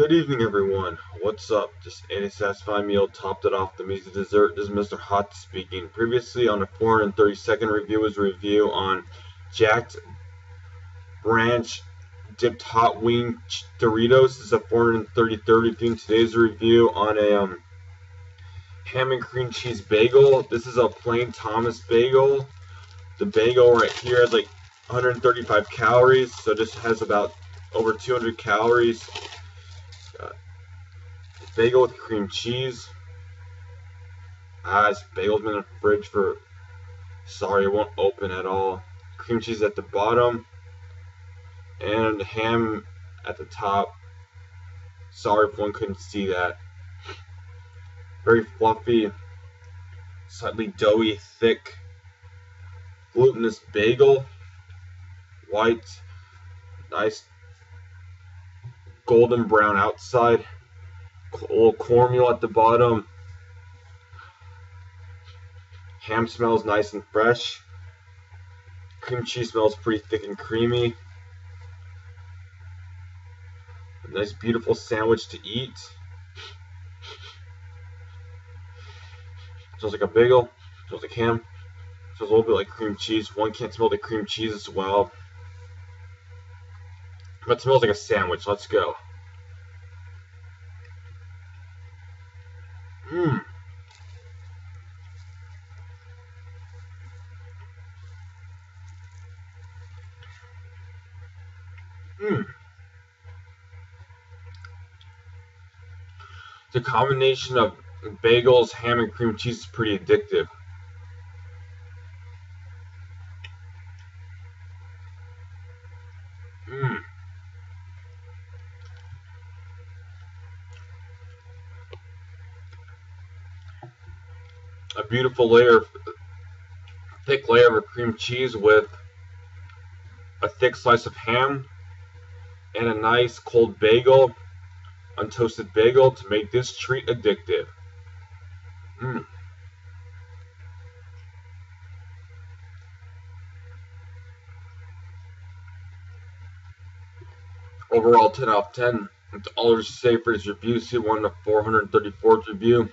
Good evening, everyone. What's up? Just any satisfying meal topped it off the measly dessert. This is Mr. Hot speaking. Previously, on a 432nd review, was a review on Jacked Ranch Dipped Hot Wing Doritos. This is a 433rd review. Today's review on a um, ham and cream cheese bagel. This is a plain Thomas bagel. The bagel right here has like 135 calories, so this has about over 200 calories. Bagel with cream cheese. Ah, bagel's been in the fridge for. Sorry, it won't open at all. Cream cheese at the bottom, and ham at the top. Sorry if one couldn't see that. Very fluffy, slightly doughy, thick, glutinous bagel. White, nice golden brown outside, little cornmeal at the bottom. Ham smells nice and fresh. Cream cheese smells pretty thick and creamy. A nice, beautiful sandwich to eat. Smells like a bagel. Smells like ham. Smells a little bit like cream cheese. One can't smell the cream cheese as well. But it smells like a sandwich. Let's go. Hmm. Hmm. The combination of bagels, ham, and cream cheese is pretty addictive. A beautiful layer, of, thick layer of cream cheese with a thick slice of ham and a nice cold bagel, untoasted bagel to make this treat addictive. Mm. Overall, 10 out of 10. It's all say for review. See one to 434th review.